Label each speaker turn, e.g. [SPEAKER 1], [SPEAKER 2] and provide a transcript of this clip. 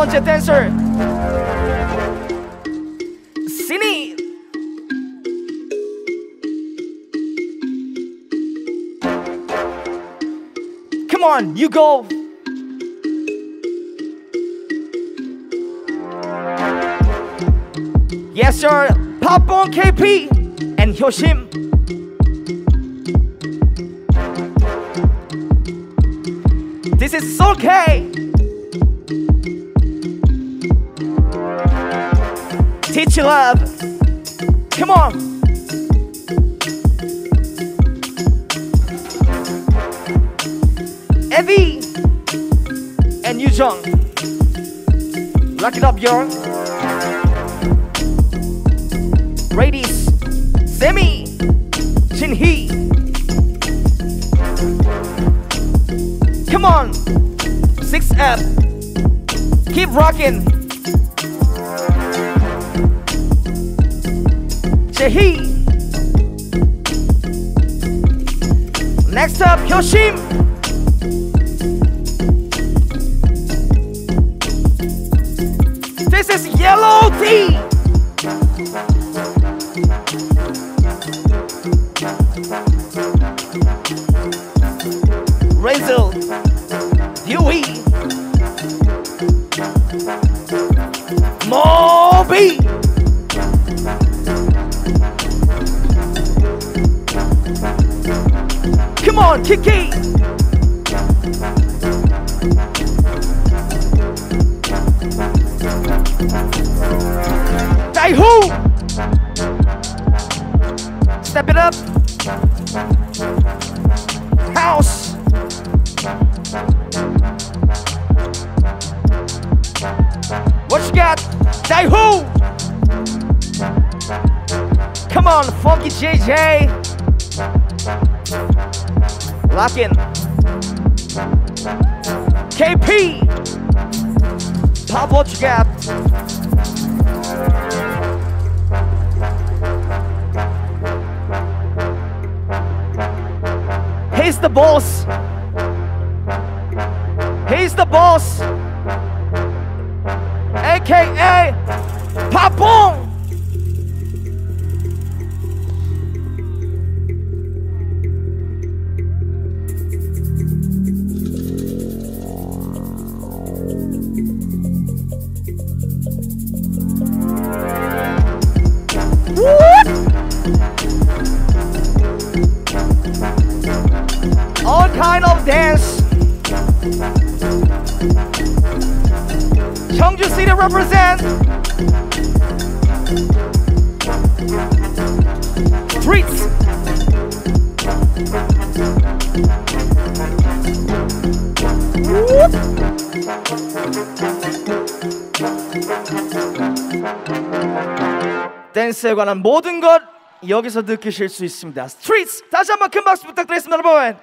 [SPEAKER 1] 번째 댄서 시니 Come on, you go. Yes, sir. Pop on KP and Hyoshim. This is okay. Teach love. Come on. Evie and Yujong. Lock it up, young. Ladies, Semi, Shinhee. Come on, 6F. Keep rocking. Jahi. Next up, Hyoshim. This is yellow tea. Razel, Huey, Moby. Kiki. Daihu. Step it up. House. What you got? Daihu. Come on, Funky JJ. Lock in. KP. Pop what you got. He's the boss. He's the boss. AKA Papon. All kind of dance. Cheongju City represent. Streets. Whoop. 댄스에 관한 모든 것 여기서 느끼실 수 있습니다. 스트리트 다시 한번 큰 박수 부탁드리겠습니다, 여러분.